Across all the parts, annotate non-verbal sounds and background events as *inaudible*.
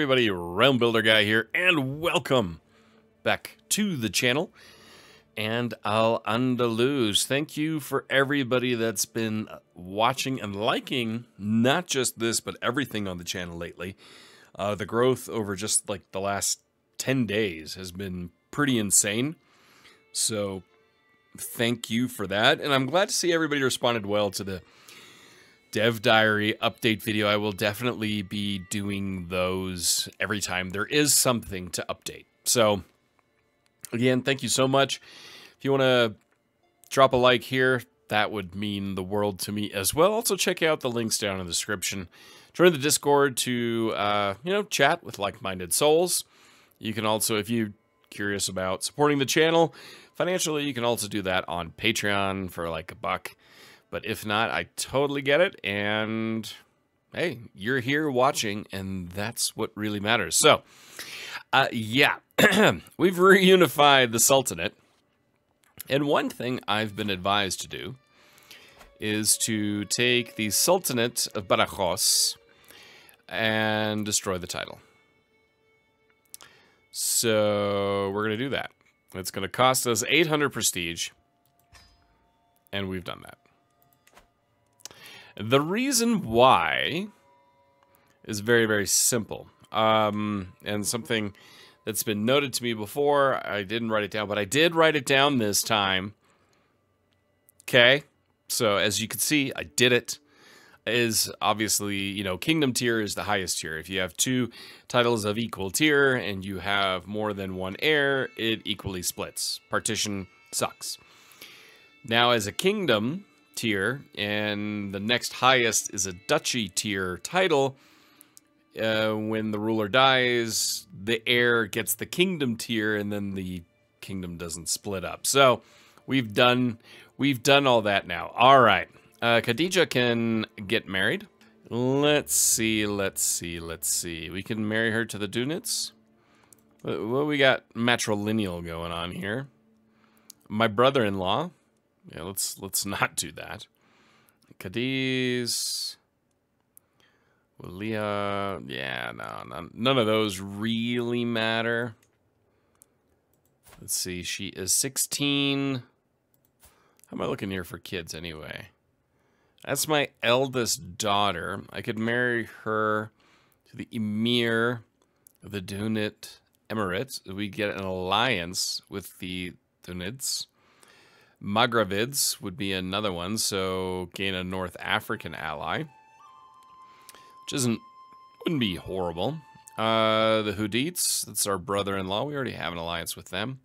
everybody? Realm Builder Guy here, and welcome back to the channel. And Al Andalus, thank you for everybody that's been watching and liking not just this, but everything on the channel lately. Uh, the growth over just like the last 10 days has been pretty insane. So thank you for that. And I'm glad to see everybody responded well to the Dev Diary update video. I will definitely be doing those every time there is something to update. So, again, thank you so much. If you want to drop a like here, that would mean the world to me as well. Also, check out the links down in the description. Join the Discord to, uh, you know, chat with like-minded souls. You can also, if you're curious about supporting the channel financially, you can also do that on Patreon for like a buck. But if not, I totally get it. And hey, you're here watching, and that's what really matters. So, uh, yeah, *clears throat* we've reunified the Sultanate. And one thing I've been advised to do is to take the Sultanate of Badajoz and destroy the title. So we're going to do that. It's going to cost us 800 prestige. And we've done that. The reason why is very, very simple. Um, and something that's been noted to me before. I didn't write it down, but I did write it down this time. Okay. So as you can see, I did it. Is obviously, you know, Kingdom tier is the highest tier. If you have two titles of equal tier and you have more than one heir, it equally splits. Partition sucks. Now, as a kingdom, tier, and the next highest is a duchy tier title. Uh, when the ruler dies, the heir gets the kingdom tier, and then the kingdom doesn't split up. So we've done we've done all that now. All right, uh, Khadija can get married. Let's see, let's see, let's see. We can marry her to the Dunids. Well, we got matrilineal going on here. My brother-in-law yeah, let's let's *laughs* not do that. Cadiz. Leah, yeah, no, none, none of those really matter. Let's see, she is 16. How am I looking here for kids anyway? That's my eldest daughter. I could marry her to the Emir of the Dunid Emirates. We get an alliance with the Dunids. Maghravids would be another one, so gain a North African ally, which isn't wouldn't be horrible. Uh, the Hudites, that's our brother-in-law. We already have an alliance with them.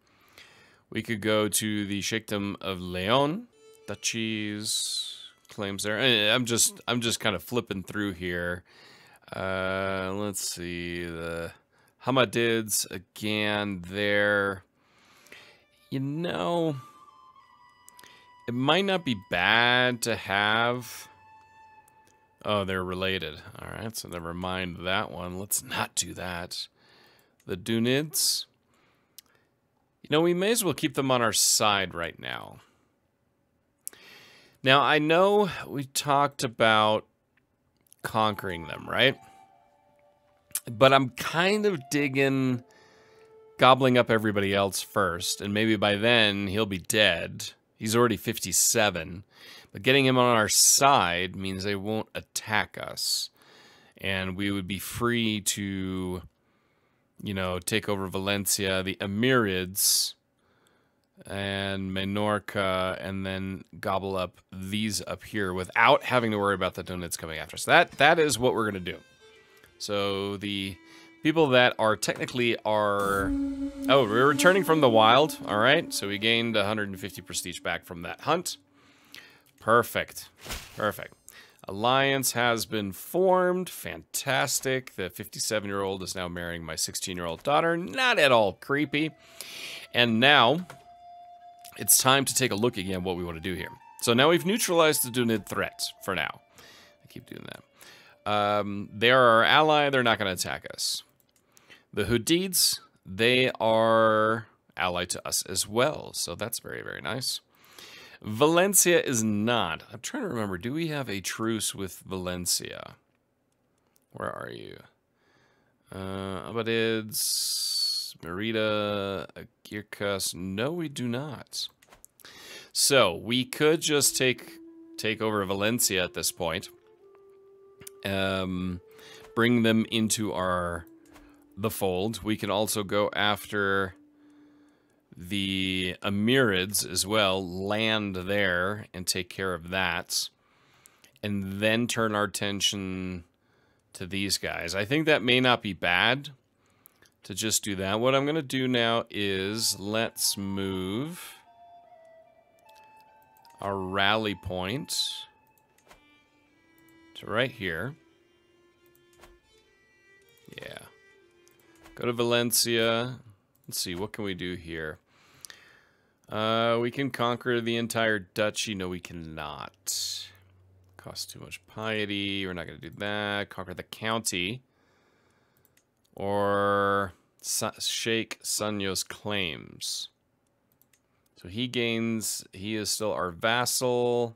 We could go to the Sheikhdom of Leon, duchies claims there. Eh, I'm just I'm just kind of flipping through here. Uh, let's see the Hammadids again. There, you know it might not be bad to have... Oh, they're related. All right, so never mind that one. Let's not do that. The Dunids. You know, we may as well keep them on our side right now. Now, I know we talked about conquering them, right? But I'm kind of digging gobbling up everybody else first, and maybe by then he'll be dead. He's already 57. But getting him on our side means they won't attack us. And we would be free to, you know, take over Valencia, the Emirids, and Menorca, and then gobble up these up here without having to worry about the Dunids coming after us. That That is what we're going to do. So the people that are technically are... Oh, we're returning from the wild. All right, so we gained 150 prestige back from that hunt. Perfect. Perfect. Alliance has been formed. Fantastic. The 57-year-old is now marrying my 16-year-old daughter. Not at all creepy. And now, it's time to take a look again what we want to do here. So now we've neutralized the Dunid threat for now. I keep doing that. Um, they're our ally. They're not going to attack us. The Hudids, they are allied to us as well, so that's very, very nice. Valencia is not. I'm trying to remember, do we have a truce with Valencia? Where are you? Uh, Abbadids, Merida, Agirkas. No, we do not. So we could just take take over Valencia at this point. Um, bring them into our the fold. We can also go after the Emirids as well, land there and take care of that. And then turn our attention to these guys. I think that may not be bad to just do that. What I'm going to do now is let's move our rally point to right here. Yeah. Go to Valencia. Let's see, what can we do here? Uh, we can conquer the entire duchy. No, we cannot. Costs too much piety. We're not going to do that. Conquer the county. Or Sheikh Sanyo's claims. So he gains, he is still our vassal.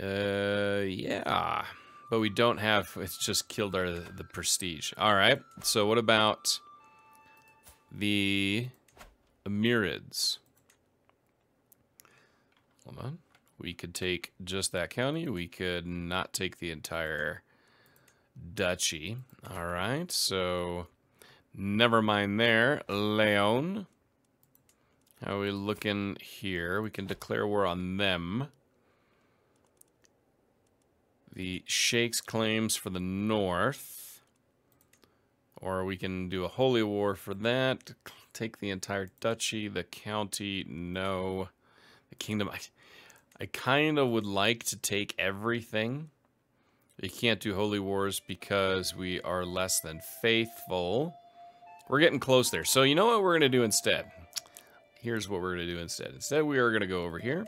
Uh, yeah. But we don't have, it's just killed our the prestige. All right. So what about the Emirids? Hold on. We could take just that county. We could not take the entire duchy. All right. So never mind there. Leon. How are we looking here? We can declare war on them. The Sheikh's claims for the north. Or we can do a holy war for that. Take the entire duchy, the county, no. The kingdom. I, I kind of would like to take everything. You can't do holy wars because we are less than faithful. We're getting close there. So you know what we're going to do instead? Here's what we're going to do instead. Instead, we are going to go over here.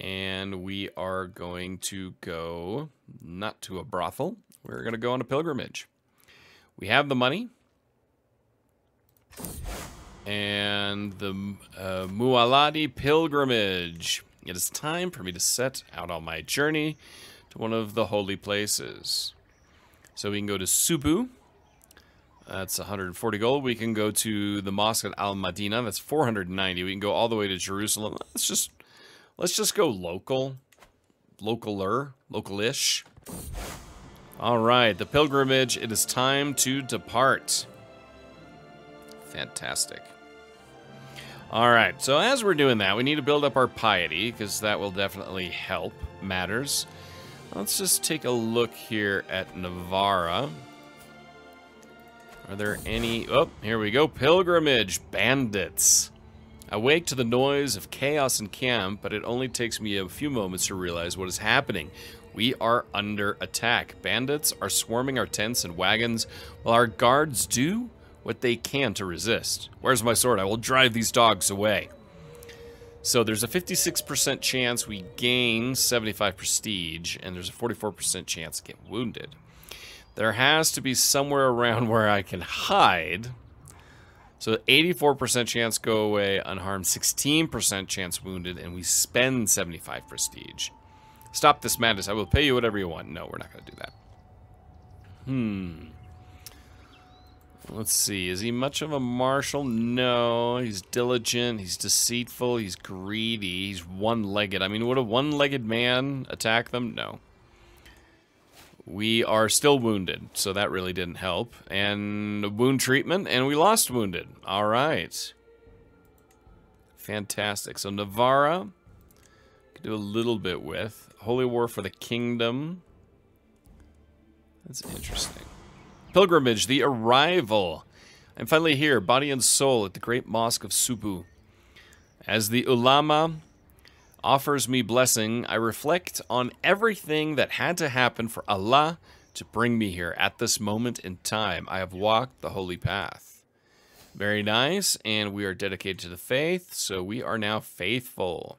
And we are going to go, not to a brothel, we're going to go on a pilgrimage. We have the money. And the uh, Muwalladi pilgrimage. It is time for me to set out on my journey to one of the holy places. So we can go to Subu. That's 140 gold. We can go to the mosque at Al Madina. That's 490. We can go all the way to Jerusalem. Let's just Let's just go local. Localer. Local-ish. All right, the pilgrimage. It is time to depart. Fantastic. All right, so as we're doing that, we need to build up our piety, because that will definitely help matters. Let's just take a look here at Navarra. Are there any... Oh, here we go. Pilgrimage. Bandits. Awake to the noise of chaos in camp, but it only takes me a few moments to realize what is happening. We are under attack. Bandits are swarming our tents and wagons, while our guards do what they can to resist. Where's my sword? I will drive these dogs away. So there's a 56% chance we gain 75 prestige, and there's a 44% chance to get wounded. There has to be somewhere around *laughs* where I can hide, so 84% chance go away unharmed, 16% chance wounded, and we spend 75 prestige. Stop this madness. I will pay you whatever you want. No, we're not going to do that. Hmm. Let's see. Is he much of a marshal? No. He's diligent. He's deceitful. He's greedy. He's one-legged. I mean, would a one-legged man attack them? No. We are still wounded, so that really didn't help. And wound treatment, and we lost wounded. All right. Fantastic. So Navarra, could do a little bit with. Holy War for the Kingdom. That's interesting. Pilgrimage, the arrival. I'm finally here, body and soul, at the great mosque of Subu. As the ulama offers me blessing, I reflect on everything that had to happen for Allah to bring me here at this moment in time. I have walked the holy path. Very nice, and we are dedicated to the faith, so we are now faithful.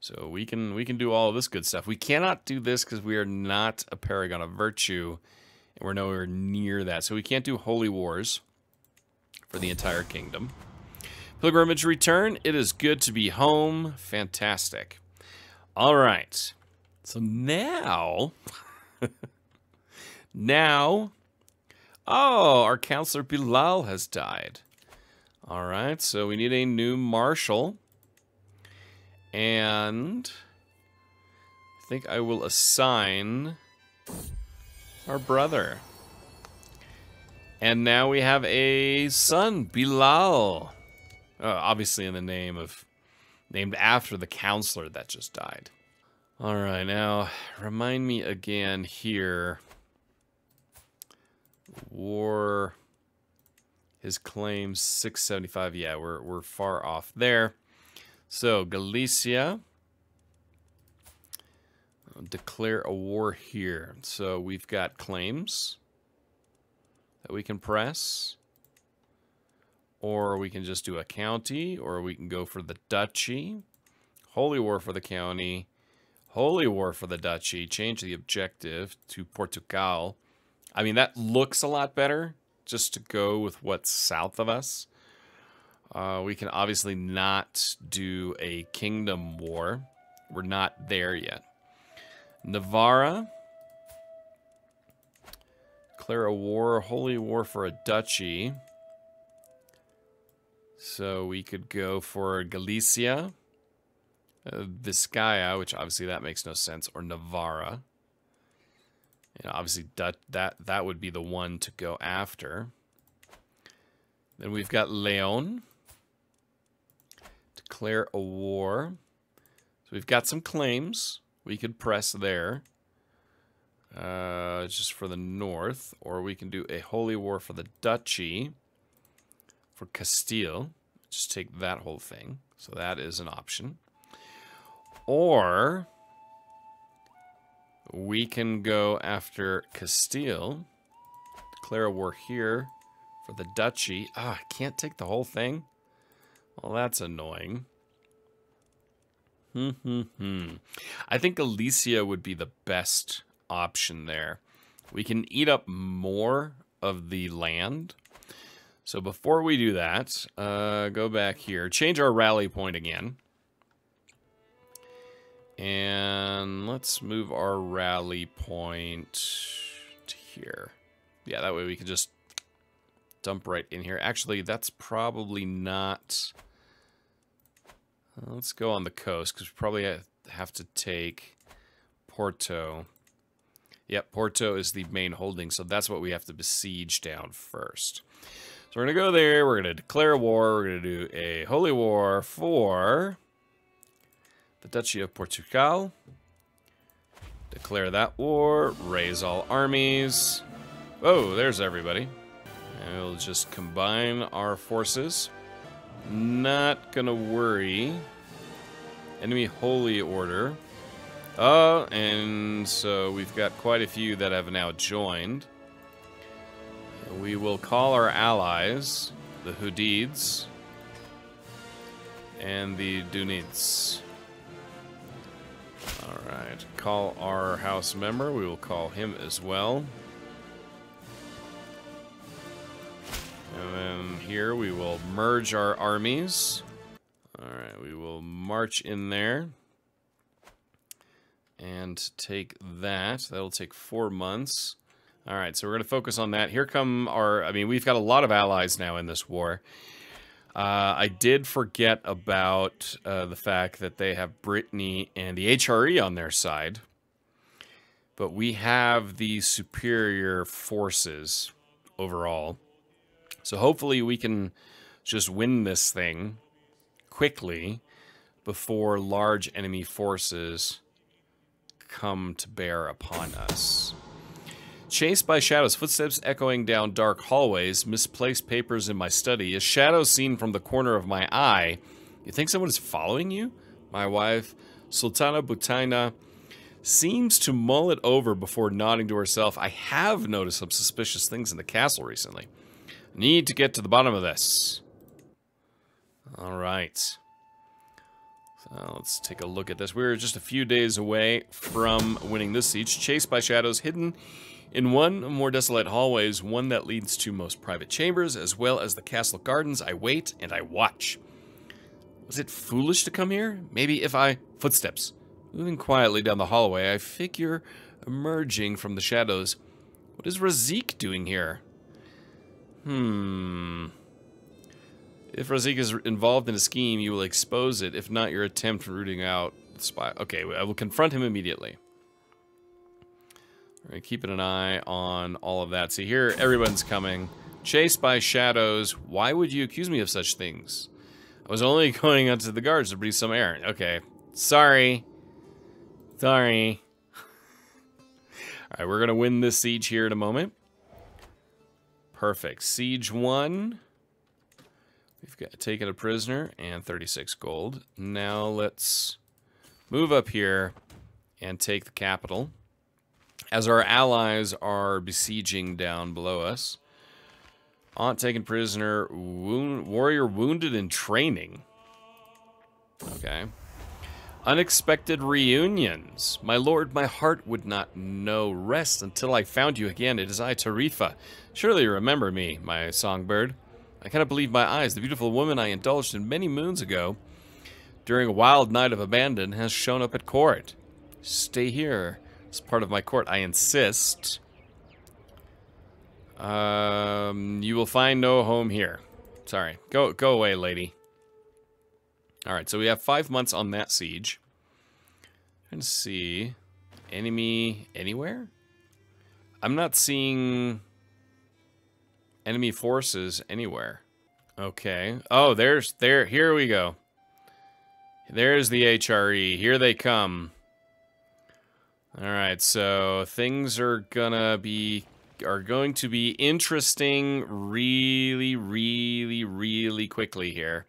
So we can we can do all of this good stuff. We cannot do this because we are not a paragon of virtue, and we're nowhere near that. So we can't do holy wars for the entire kingdom. Pilgrimage return. It is good to be home. Fantastic. All right. So now, *laughs* now Oh, our counselor Bilal has died. All right, so we need a new marshal. And I think I will assign our brother. And now we have a son, Bilal. Uh, obviously in the name of, named after the counselor that just died. All right, now remind me again here. War, his claims 675. Yeah, we're, we're far off there. So Galicia, declare a war here. So we've got claims that we can press. Or we can just do a county, or we can go for the duchy. Holy war for the county. Holy war for the duchy. Change the objective to Portugal. I mean, that looks a lot better just to go with what's south of us. Uh, we can obviously not do a kingdom war. We're not there yet. Navarra. Declare a war, holy war for a duchy. So we could go for Galicia, uh, Vizcaya, which obviously that makes no sense, or Navarra. Obviously that, that that would be the one to go after. Then we've got Leon. Declare a war. So we've got some claims we could press there. Uh, just for the north. Or we can do a holy war for the duchy. For Castile. Just take that whole thing. So that is an option. Or we can go after Castile. Declare a war here for the duchy. Ah, I can't take the whole thing. Well, that's annoying. Hmm, hmm, hmm. I think Galicia would be the best option there. We can eat up more of the land. So before we do that, uh, go back here. Change our rally point again. And let's move our rally point to here. Yeah, that way we can just dump right in here. Actually, that's probably not... Let's go on the coast, because we probably have to take Porto. Yep, Porto is the main holding, so that's what we have to besiege down first. So we're going to go there, we're going to declare war, we're going to do a holy war for the Duchy of Portugal. Declare that war, raise all armies. Oh, there's everybody. And we'll just combine our forces. Not gonna worry. Enemy Holy Order. Oh, and so we've got quite a few that have now joined. We will call our allies, the Hudids and the Dunids. Alright, call our house member. We will call him as well. And then here we will merge our armies. Alright, we will march in there. And take that. That'll take four months. Alright, so we're going to focus on that. Here come our... I mean, we've got a lot of allies now in this war. Uh, I did forget about uh, the fact that they have Brittany and the HRE on their side. But we have the superior forces overall. So hopefully we can just win this thing quickly before large enemy forces come to bear upon us. Chased by shadows, footsteps echoing down dark hallways, misplaced papers in my study, a shadow seen from the corner of my eye. You think someone is following you? My wife, Sultana Butaina, seems to mull it over before nodding to herself. I have noticed some suspicious things in the castle recently. Need to get to the bottom of this. All right. So let's take a look at this. We're just a few days away from winning this siege. Chased by shadows, hidden in one more desolate hallways, one that leads to most private chambers, as well as the castle gardens, I wait and I watch. Was it foolish to come here? Maybe if I... Footsteps. Moving quietly down the hallway, I figure emerging from the shadows. What is Razik doing here? Hmm. If Razik is involved in a scheme, you will expose it. If not, your attempt rooting out the spy. Okay, I will confront him immediately. Keeping an eye on all of that. See here, everyone's coming. Chased by shadows. Why would you accuse me of such things? I was only *laughs* going out to the guards to breathe some air. Okay, sorry. Sorry. *laughs* All right, we're going to win this siege here in a moment. Perfect. Siege 1. We've got taken a prisoner and 36 gold. Now let's move up here and take the capital. As our allies are besieging down below us. Aunt taken prisoner. Wound, warrior wounded in training. Okay. Unexpected reunions. My lord, my heart would not know rest until I found you again. It is I, Tarifa. Surely you remember me, my songbird. I cannot believe my eyes. The beautiful woman I indulged in many moons ago, during a wild night of abandon, has shown up at court. Stay here as part of my court. I insist. Um, you will find no home here. Sorry. Go, go away, lady. All right, so we have five months on that siege. Let's see. Enemy anywhere? I'm not seeing enemy forces anywhere. Okay. Oh, there's there. Here we go. There's the HRE. Here they come. All right. So things are gonna be are going to be interesting really, really, really quickly here.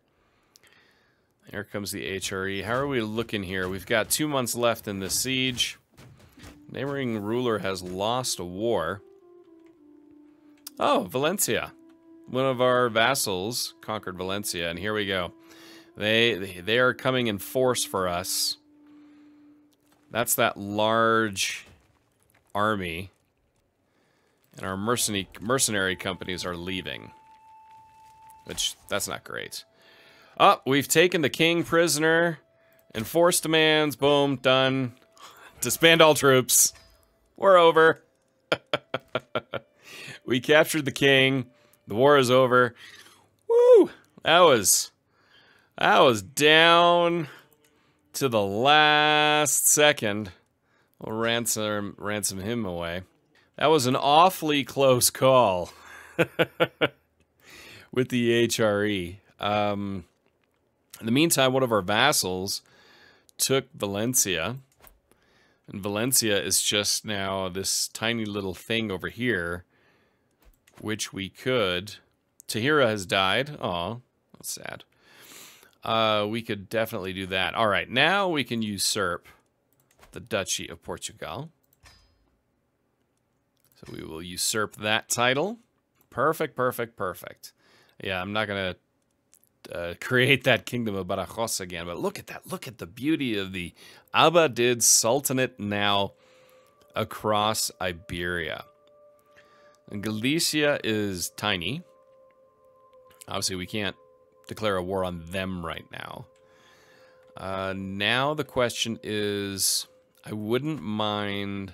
Here comes the HRE. How are we looking here? We've got two months left in the siege. Neighboring ruler has lost a war. Oh, Valencia. One of our vassals conquered Valencia, and here we go. They, they are coming in force for us. That's that large army. And our mercenary, mercenary companies are leaving. Which, that's not great. Oh, we've taken the king prisoner. Enforced demands. Boom. Done. *laughs* Disband all troops. We're over. *laughs* we captured the king. The war is over. Woo! That was... That was down to the last second. We'll ransom, ransom him away. That was an awfully close call *laughs* with the HRE. Um, in the meantime, one of our vassals took Valencia. And Valencia is just now this tiny little thing over here, which we could... Tahira has died. Oh, that's sad. Uh, we could definitely do that. All right, now we can usurp the Duchy of Portugal. So we will usurp that title. Perfect, perfect, perfect. Yeah, I'm not going to uh, *laughs* create that kingdom of Badajoz again. But look at that. Look at the beauty of the Abbadid Sultanate now across Iberia. And Galicia is tiny. Obviously, we can't declare a war on them right now. Uh, now the question is, I wouldn't mind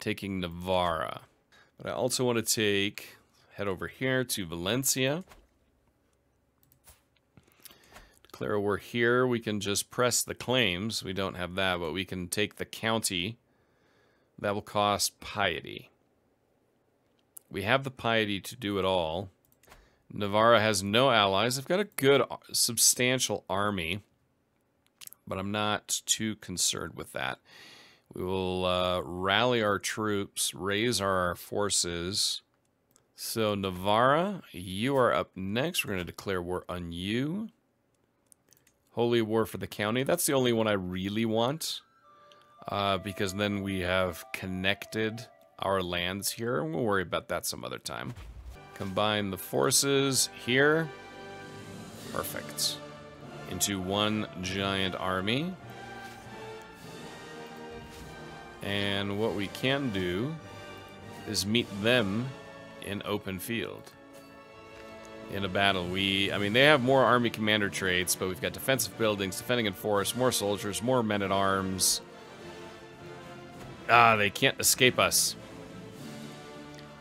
taking Navarra. But I also want to take, head over here to Valencia. Declare we're here. We can just press the claims. We don't have that, but we can take the county. That will cost piety. We have the piety to do it all. Navarra has no allies. They've got a good, uh, substantial army, but I'm not too concerned with that. We will uh, rally our troops, raise our forces. So, Navarra, you are up next. We're going to declare war on you. Holy War for the county. That's the only one I really want. Uh, because then we have connected our lands here. We'll worry about that some other time. Combine the forces here. Perfect. Into one giant army. And what we can do is meet them in open field in a battle. We, I mean, they have more army commander traits, but we've got defensive buildings, defending in force, more soldiers, more men at arms. Ah, they can't escape us.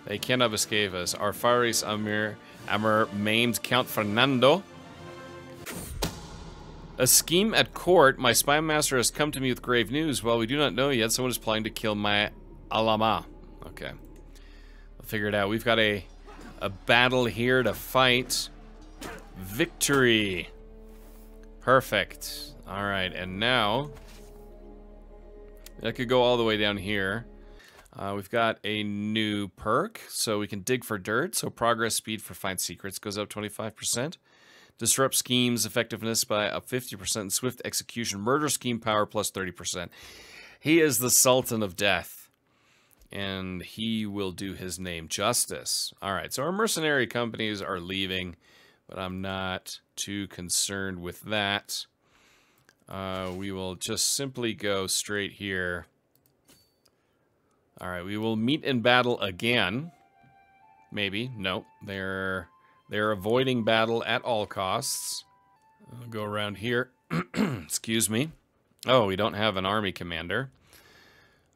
They cannot escape us. Our Faris Amir Amir maimed Count Fernando. A scheme at court. My spy master has come to me with grave news. While we do not know yet, someone is planning to kill my Alama. Okay. I'll figure it out. We've got a a battle here to fight. Victory. Perfect. Alright, and now... I could go all the way down here. Uh, we've got a new perk, so we can dig for dirt. So progress speed for find secrets goes up 25%. Disrupt schemes effectiveness by up 50%. Swift execution murder scheme power plus 30%. He is the Sultan of Death, and he will do his name justice. All right, so our mercenary companies are leaving, but I'm not too concerned with that. Uh, we will just simply go straight here. All right, we will meet in battle again. Maybe. No, they're they're avoiding battle at all costs. I'll go around here. *clears throat* Excuse me. Oh, we don't have an army commander.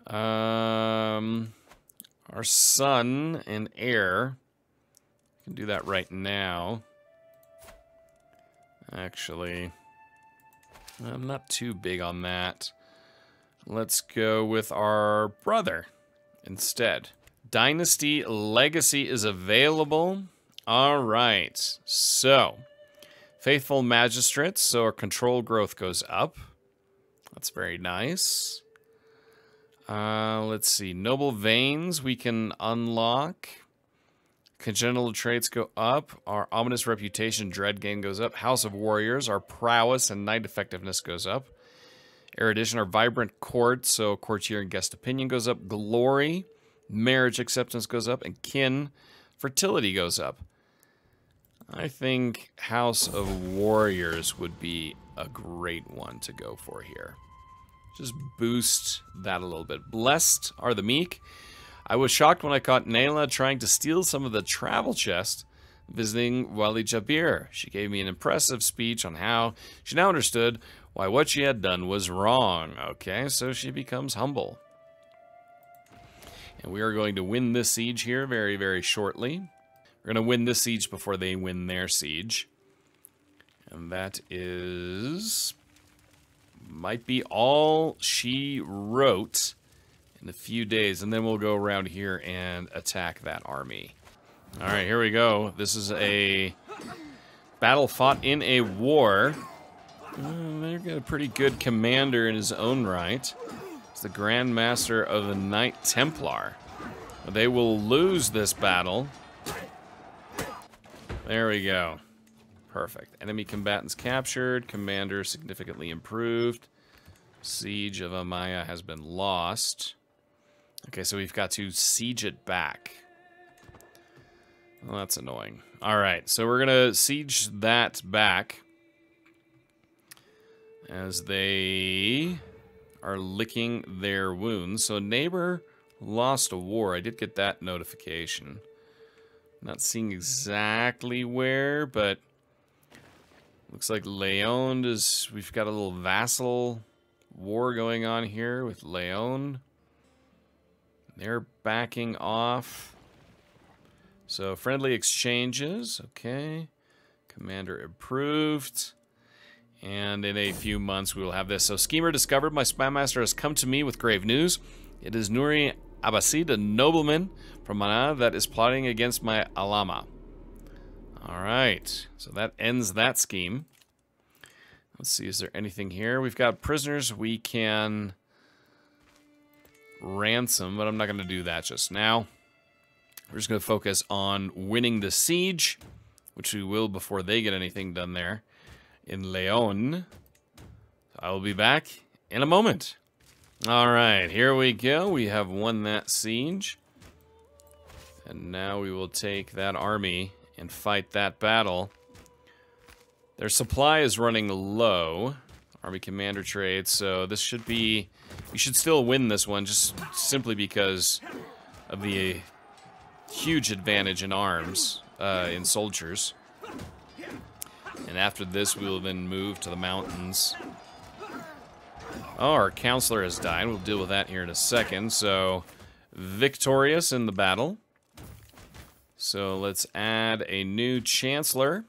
Um, our son and heir. can do that right now. Actually, I'm not too big on that. Let's go with our brother instead. Dynasty Legacy is available. All right. So, Faithful Magistrates. So our control growth goes up. That's very nice. Uh, let's see. Noble Veins we can unlock. Congenital traits go up. Our ominous reputation, dread gain goes up. House of Warriors, our prowess and knight effectiveness goes up. Erudition, our vibrant court, so courtier and guest opinion goes up. Glory, marriage acceptance goes up. And kin, fertility goes up. I think House of Warriors would be a great one to go for here. Just boost that a little bit. Blessed are the meek. I was shocked when I caught Nayla trying to steal some of the travel chest visiting Wali Jabir. She gave me an impressive speech on how she now understood why what she had done was wrong. Okay, so she becomes humble. And we are going to win this siege here very, very shortly. We're going to win this siege before they win their siege. And that is... Might be all she wrote in a few days, and then we'll go around here and attack that army. All right, here we go. This is a battle fought in a war. Uh, they've got a pretty good commander in his own right. It's the Grand Master of the Knight Templar. They will lose this battle. There we go. Perfect. Enemy combatants captured. Commander significantly improved. Siege of Amaya has been lost. Okay, so we've got to siege it back. Well, that's annoying. All right, so we're going to siege that back as they are licking their wounds. So neighbor lost a war. I did get that notification. Not seeing exactly where, but looks like Leon is... We've got a little vassal war going on here with Leon. They're backing off. So friendly exchanges, okay. Commander approved. And in a few months we will have this. So Schemer discovered my spy master has come to me with grave news. It is Nuri Abbasid, a nobleman from Mana that is plotting against my Alama. Alright, so that ends that scheme. Let's see, is there anything here? We've got prisoners we can ransom, but I'm not going to do that just now. We're just going to focus on winning the siege, which we will before they get anything done there in Leon. I will be back in a moment. All right, here we go. We have won that siege. And now we will take that army and fight that battle. Their supply is running low. Army commander trade, so this should be we should still win this one just simply because of the huge advantage in arms, uh, in soldiers. And after this, we will then move to the mountains. Oh, our counselor has died. We'll deal with that here in a second. So, victorious in the battle. So let's add a new chancellor.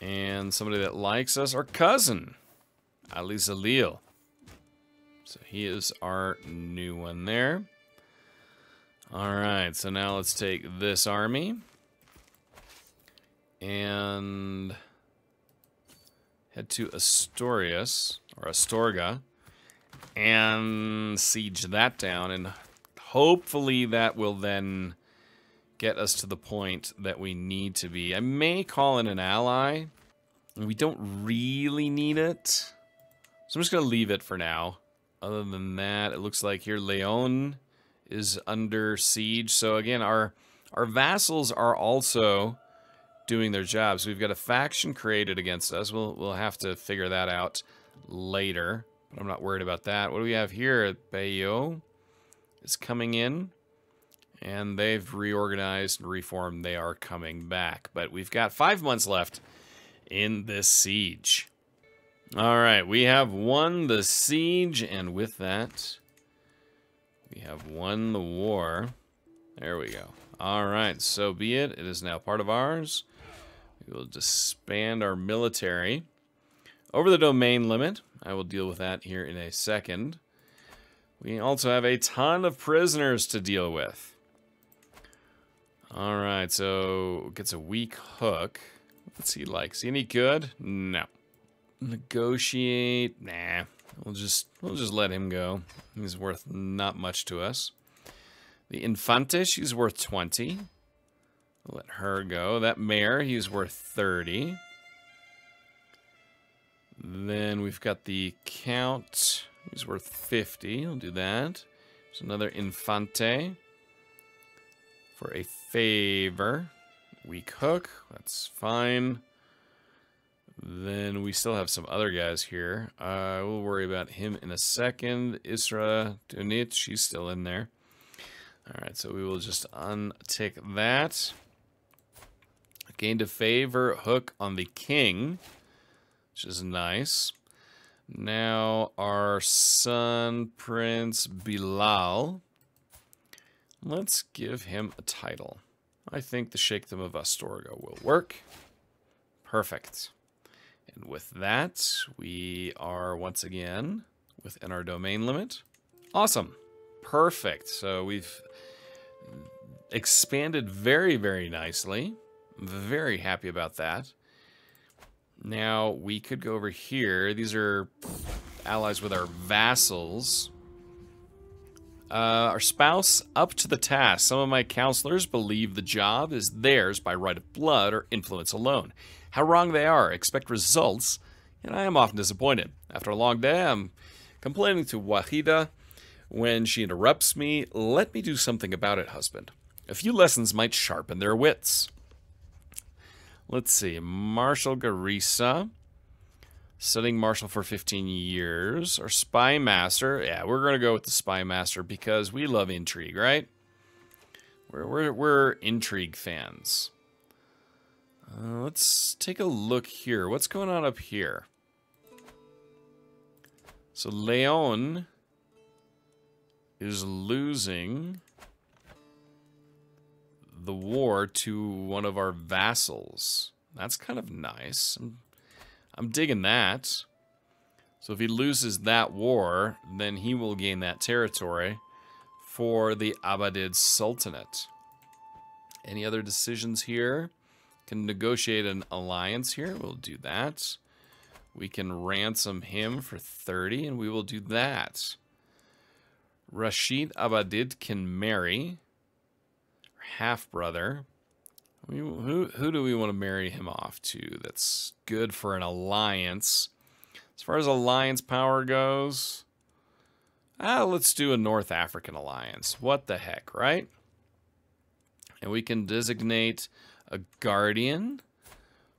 And somebody that likes us, our cousin, Ali Zalil. So he is our new one there. All right, so now let's take this army and head to Astorius, or Astorga, and siege that down. And hopefully that will then get us to the point that we need to be. I may call in an ally. We don't really need it. So I'm just going to leave it for now. Other than that, it looks like here Leon is under siege. So again, our our vassals are also doing their jobs. We've got a faction created against us. We'll we'll have to figure that out later. But I'm not worried about that. What do we have here? Bayo is coming in. And they've reorganized and reformed. They are coming back. But we've got five months left in this siege. All right, we have won the siege, and with that, we have won the war. There we go. All right, so be it. It is now part of ours. We will disband our military. Over the domain limit. I will deal with that here in a second. We also have a ton of prisoners to deal with. All right, so gets a weak hook. What's he like? Is he any good? No. Negotiate? Nah. We'll just we'll just let him go. He's worth not much to us. The Infante, she's worth 20. Let her go. That mayor, he's worth 30. Then we've got the Count. He's worth 50. I'll do that. There's another Infante for a favor. Weak hook. That's fine. Then we still have some other guys here. Uh, we'll worry about him in a second. Isra Dunid, she's still in there. All right, so we will just untick that. Gained a favor hook on the king, which is nice. Now our son, Prince Bilal. Let's give him a title. I think the Sheikhdom of Astorga will work. Perfect. And with that, we are once again within our domain limit. Awesome. Perfect. So we've expanded very, very nicely. Very happy about that. Now, we could go over here. These are allies with our vassals. Uh, our spouse, up to the task. Some of my counselors believe the job is theirs by right of blood or influence alone. How wrong they are. Expect results, and I am often disappointed. After a long day, I'm complaining to Wahida when she interrupts me. Let me do something about it, husband. A few lessons might sharpen their wits. Let's see. Marshal Garissa. Studying Marshal for 15 years. Or Spy Master. Yeah, we're going to go with the Spy Master because we love intrigue, right? We're, we're, we're intrigue fans. Uh, let's take a look here. What's going on up here? So Leon is losing the war to one of our vassals. That's kind of nice. I'm, I'm digging that. So if he loses that war, then he will gain that territory for the Abbadid Sultanate. Any other decisions here? Can negotiate an alliance here. We'll do that. We can ransom him for 30, and we will do that. Rashid Abbadid can marry half brother. Who who do we want to marry him off to? That's good for an alliance. As far as alliance power goes, ah, let's do a North African alliance. What the heck, right? And we can designate a guardian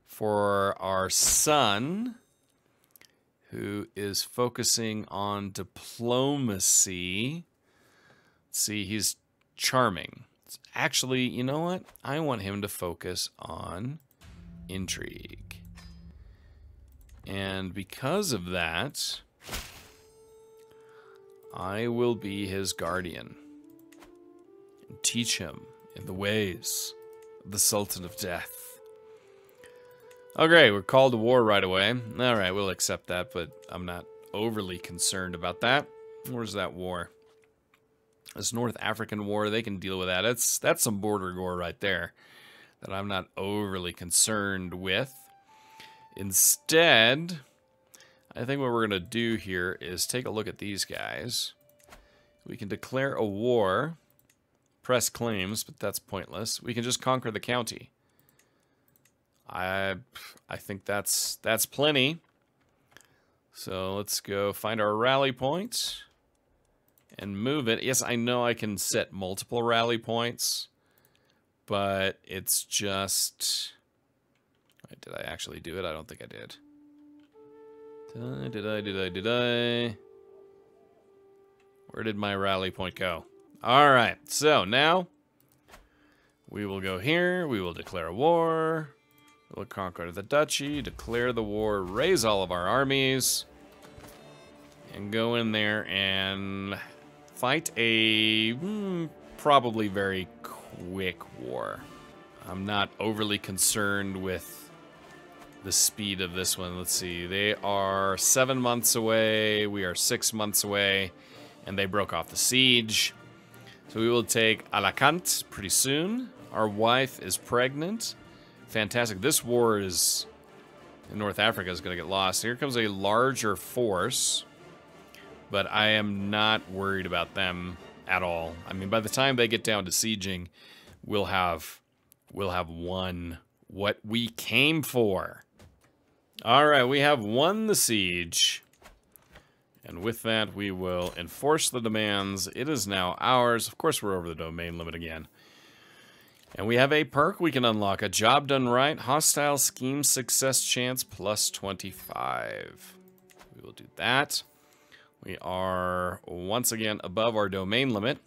for our son, who is focusing on diplomacy. See, he's charming actually, you know what? I want him to focus on intrigue. And because of that, I will be his guardian and teach him in the ways of the Sultan of Death. Great. We're called to war right away. All right, we'll accept that, but I'm not overly concerned about that. Where's that war? This North African war, they can deal with that. That's, that's some border war right there that I'm not overly concerned with. Instead, I think what we're going to do here is take a look at these guys. We can declare a war, press claims, but that's pointless. We can just conquer the county. I I think that's that's plenty. So let's go find our rally point and move it. Yes, I know I can set multiple rally points, but it's just... Did I actually do it? I don't think I did. Did I, did I, did I, did I? Where did my rally point go? All right, so now we will go here. We will declare war. We'll conquer the duchy, declare the war, raise all of our armies, and go in there and fight a mm, probably very quick war. I'm not overly concerned with the speed of this one. Let's see. They are seven months away. We are six months away. And they broke off the siege. So we will take Alakant pretty soon. Our wife is pregnant. Fantastic. This war is in North Africa is going to get lost. Here comes a larger force. But I am not worried about them at all. I mean, by the time they get down to sieging, we'll have we'll have won what we came for. All right, we have won the siege. And with that, we will enforce the demands. It is now ours. Of course, we're over the domain limit again. And we have a perk we can unlock. A job done right. Hostile scheme success chance plus 25. We will do that. We are once again above our domain limit.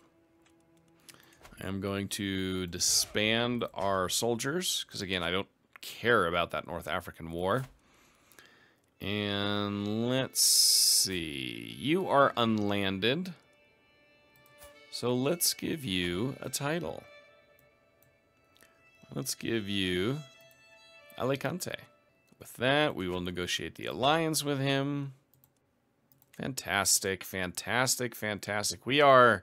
I am going to disband our soldiers, because again, I don't care about that North African war. And let's see. You are unlanded. So let's give you a title. Let's give you Alicante. With that, we will negotiate the alliance with him. Fantastic, fantastic, fantastic. We are...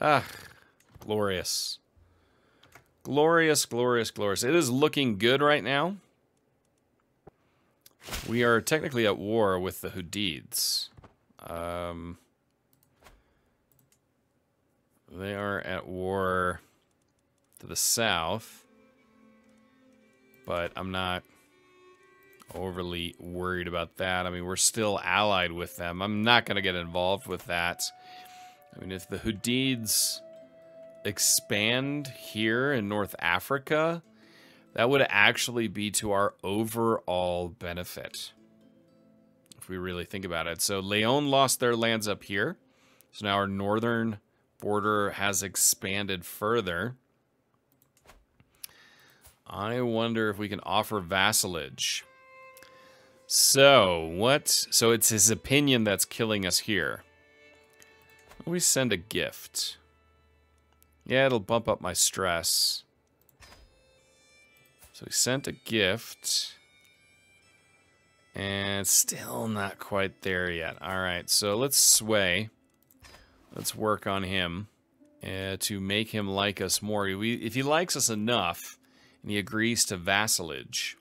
Ah, glorious. Glorious, glorious, glorious. It is looking good right now. We are technically at war with the Hudids. Um, they are at war to the south, but I'm not overly worried about that. I mean, we're still allied with them. I'm not going to get involved with that. I mean, if the Hudids expand here in North Africa, that would actually be to our overall benefit. If we really think about it. So Leon lost their lands up here. So now our northern border has expanded further. I wonder if we can offer vassalage. So, what? So it's his opinion that's killing us here. We send a gift. Yeah, it'll bump up my stress. So we sent a gift. And still not quite there yet. All right, so let's sway. Let's work on him uh, to make him like us more. We, if he likes us enough and he agrees to vassalage,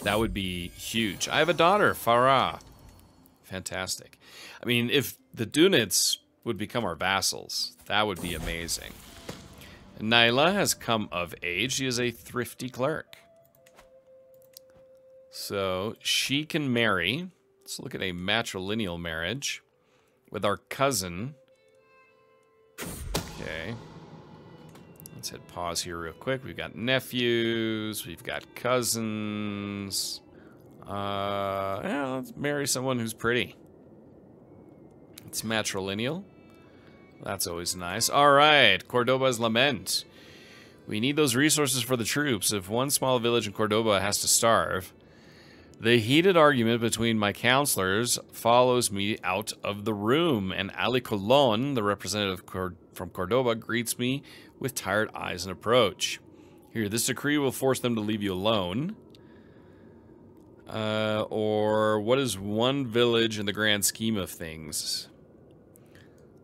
that would be huge. I have a daughter, Farah. Fantastic. I mean, if the Dunids would become our vassals, that would be amazing. Nyla has come of age. She is a thrifty clerk. So she can marry. Let's look at a matrilineal marriage with our cousin. Okay. Let's hit pause here real quick. We've got nephews. We've got cousins. Uh, yeah, let's marry someone who's pretty. It's matrilineal. That's always nice. All right, Cordoba's Lament. We need those resources for the troops. If one small village in Cordoba has to starve, The heated argument between my counselors follows me out of the room, and Ali Colon, the representative from Cordoba, greets me with tired eyes and approach. Here, this decree will force them to leave you alone. Uh, or what is one village in the grand scheme of things?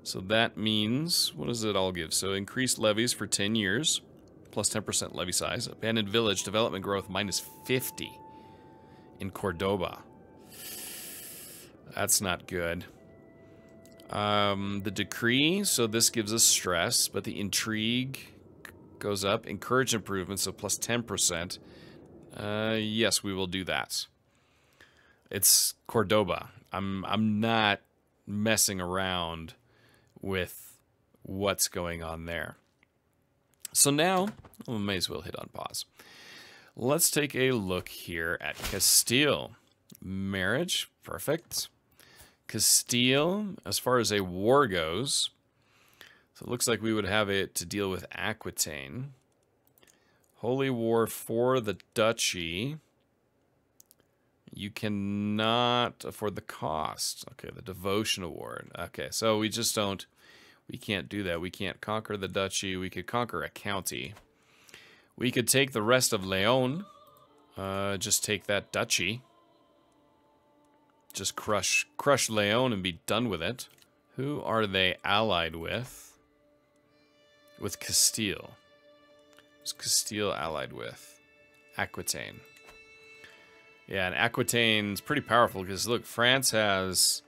So that means, what does it all give? So increased levies for 10 years, plus 10% levy size. Abandoned village, development growth minus 50 in Cordoba. That's not good. Um, the decree, so this gives us stress, but the intrigue goes up. Encourage improvement, so plus 10%. Uh, yes, we will do that. It's Cordoba. I'm I'm not messing around with what's going on there. So now, we may as well hit on pause. Let's take a look here at Castile. Marriage, perfect. Castile, as far as a war goes, so it looks like we would have it to deal with Aquitaine. Holy War for the Duchy. You cannot afford the cost. Okay, the Devotion Award. Okay, so we just don't, we can't do that. We can't conquer the duchy. We could conquer a county. We could take the rest of Leon. Uh, just take that duchy. Just crush, crush Leon and be done with it. Who are they allied with? With Castile. Who's Castile allied with? Aquitaine. Yeah, and Aquitaine's pretty powerful because look, France has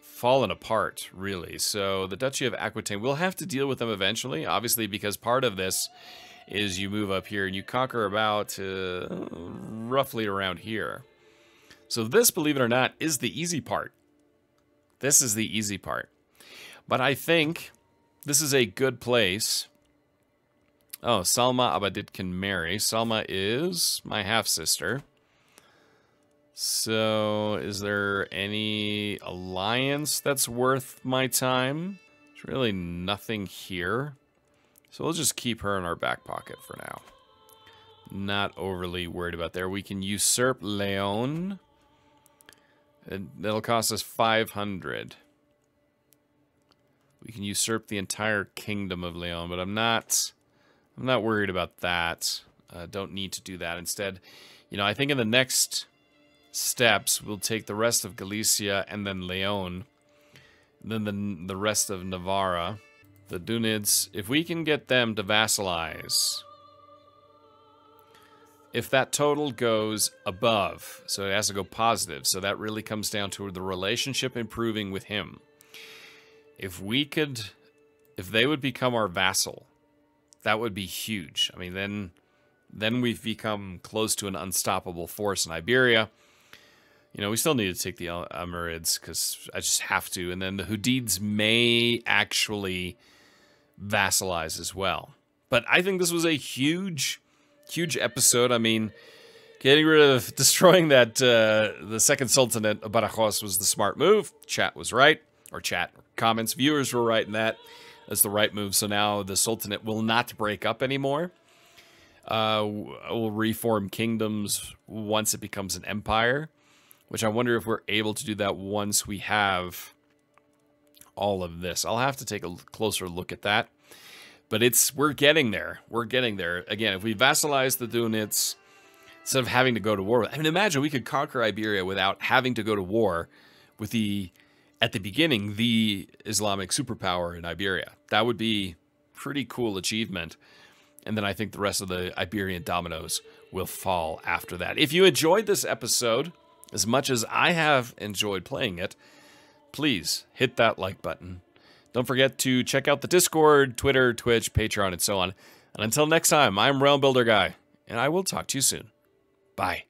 fallen apart, really. So the Duchy of Aquitaine, we'll have to deal with them eventually, obviously, because part of this is you move up here and you conquer about uh, roughly around here. So this, believe it or not, is the easy part. This is the easy part. But I think this is a good place Oh, Salma Abbadid can marry. Salma is my half-sister. So, is there any alliance that's worth my time? There's really nothing here. So we'll just keep her in our back pocket for now. Not overly worried about there. We can usurp Leon. That'll cost us 500. We can usurp the entire kingdom of Leon, but I'm not I'm not worried about that. Uh, don't need to do that. Instead, you know, I think in the next steps, we'll take the rest of Galicia and then Leon. Then the, the rest of Navarra. The Dunids, if we can get them to vassalize, if that total goes above, so it has to go positive, so that really comes down to the relationship improving with him. If we could, if they would become our vassal, that would be huge. I mean, then then we've become close to an unstoppable force in Iberia. You know, we still need to take the Emirids because I just have to. And then the Hudids may actually vassalize as well. But I think this was a huge, huge episode. I mean, getting rid of, *laughs* destroying that, uh, the second Sultanate of Badajoz was the smart move. Chat was right. Or chat, comments, viewers were right in that. That's the right move. So now the Sultanate will not break up anymore. Uh, will reform kingdoms once it becomes an empire, which I wonder if we're able to do that once we have all of this. I'll have to take a closer look at that. But it's we're getting there. We're getting there. Again, if we vassalize the Dunids, instead of having to go to war, I mean, imagine we could conquer Iberia without having to go to war with the at the beginning the Islamic superpower in Iberia. That would be pretty cool achievement. And then I think the rest of the Iberian dominoes will fall after that. If you enjoyed this episode as much as I have enjoyed playing it, please hit that like button. Don't forget to check out the Discord, Twitter, Twitch, Patreon, and so on. And until next time, I'm Realm Builder Guy, and I will talk to you soon. Bye.